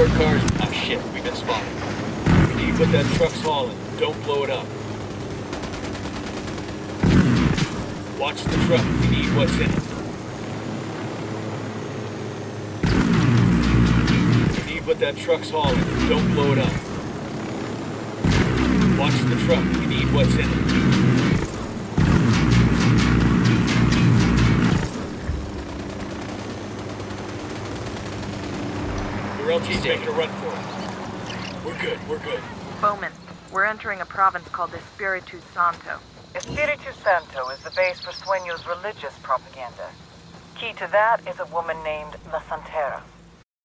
escort cars. Ah, shit. We've been spotted. We need what that truck's hauling. Don't blow it up. Watch the truck. We need what's in it. We need what that truck's hauling. Don't blow it up. Watch the truck. We need what's in it. Or else make a run for it. We're good. We're good. Bowman, we're entering a province called Espiritu Santo. Espiritu Santo is the base for Sueño's religious propaganda. Key to that is a woman named La Santera.